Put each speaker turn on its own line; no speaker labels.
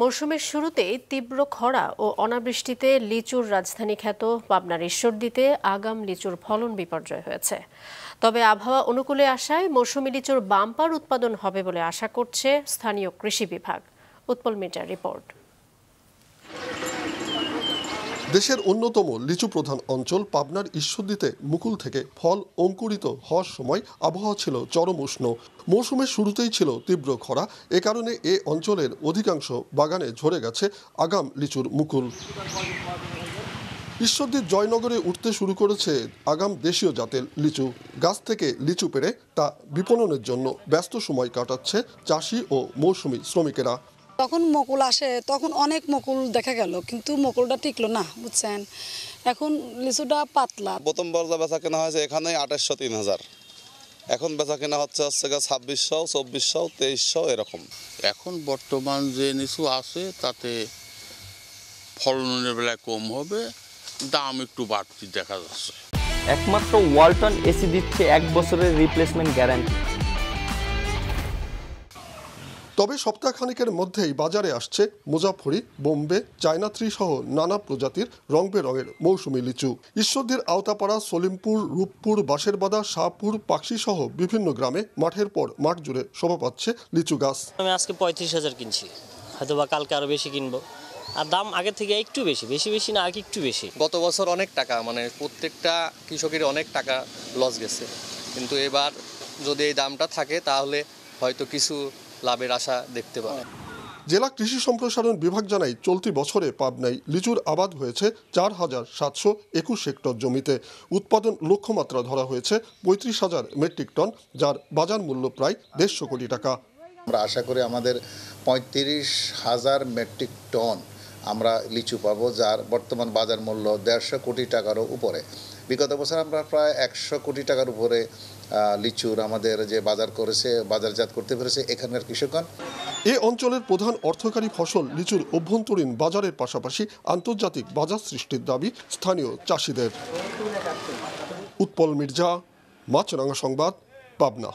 মৌসুমের শুরুতেই তীব্র খরা ও অনাবৃষ্টিতে লিচুর রাজধানী খ্যাত পাবনার ঈশ্বরদীতে আগাম লিচুর ফলন বিপর্যয় হয়েছে। তবে আবহাওয়া অনুকূলে আসায় মৌসুমি লিচুর বাম্পার উৎপাদন হবে বলে আশা করছে স্থানীয় কৃষি বিভাগ। উৎপল মিটার রিপোর্ট।
দেশের অন্যতম লিচু প্রধান অঞ্চল পাবনার ঈশ্বরদীতে মুকুল থেকে ফল অঙ্কুরিত হওয়ার সময় আবহাওয়া ছিল চরম উষ্ণ। মৌসুমের শুরুতেই ছিল তীব্র খরা। এ কারণে এ অঞ্চলের অধিকাংশ বাগানে ঝরে গেছে আগাম লিচুর মুকুল। ঈশ্বরদীর জয়নগরে উঠতে শুরু করেছে আগাম দেশীয় জাতের লিচু। গাছ থেকে লিচু পেড়ে তা বিপণনের জন্য ব্যস্ত সময় কাটাচ্ছে চাষি ও মৌসুমি শ্রমিকেরা।
তখন মকুল আসে তখন অনেক মকুল দেখা গেল কিন্তু মকুলটা টিকলো না বুঝছেন? এখন লিচুটা পাতলা।
প্রথম পর্যায়ে বেচা কেনা হয়েছে এখানে আঠাশশো তিন হাজার। এখন বেচা কেনা হচ্ছে হচ্ছে গিয়ে ছাব্বিশশো চব্বিশশো তেইশশো এরকম।
এখন বর্তমান যে লিচু আছে তাতে ফলনের বেলায় কম হবে দাম একটু বাড়তি দেখা যাচ্ছে।
একমাত্র ওয়ালটন এসি দিচ্ছে এক বছরের রিপ্লেসমেন্ট গ্যারান্টি
তবে সপ্তাহখানিকের মধ্যেই বাজারে আসছে মুজাফরি বোম্বে চায়না থ্রি সহ নানা প্রজাতির রং বেরঙের মৌসুমি লিচু। ঈশ্বরদীর আওতাপাড়া সলিমপুর রূপপুর বাঁশেরবাদা শাহপুর পাকশি সহ বিভিন্ন গ্রামে মাঠের পর মাঠ জুড়ে শোভা পাচ্ছে লিচু গাছ।
আমি আজকে পঁয়ত্রিশ হাজার কিনছি। হয়তো বা কালকে আরও বেশি কিনবো। আর দাম আগের থেকে একটু বেশি বেশি বেশি না আগে একটু বেশি।
গত বছর অনেক টাকা মানে প্রত্যেকটা কৃষকের অনেক টাকা লস গেছে। কিন্তু এবার যদি এই দামটা থাকে তাহলে হয়তো কিছু লাভের আশা দেখতে পাবে।
জেলা কৃষি সম্প্রসারণ বিভাগ জানায় চলতি বছরে পাবনায় লিচুর আবাদ হয়েছে চার হাজার সাতশো একুশ হেক্টর জমিতে। উৎপাদন লক্ষ্যমাত্রা ধরা হয়েছে পঁয়ত্রিশ হাজার মেট্রিক টন যার বাজার মূল্য প্রায় দেড়শো কোটি টাকা।
আমরা আশা করি আমাদের পঁয়ত্রিশ হাজার মেট্রিক টন আমরা লিচু পাবো, যার বর্তমান বাজার মূল্য দেড়শো কোটি টাকারও উপরে। বিগত বছর আমরা প্রায় একশো কোটি টাকার উপরে লিচুর আমাদের যে বাজার করেছে, বাজারজাত করতে পেরেছে এখানকার কৃষকগণ।
এ অঞ্চলের প্রধান অর্থকারী ফসল লিচুর অভ্যন্তরীণ বাজারের পাশাপাশি আন্তর্জাতিক বাজার সৃষ্টির দাবি স্থানীয় চাষিদের। উৎপল মির্জা, মাছরাঙা সংবাদ, পাবনা।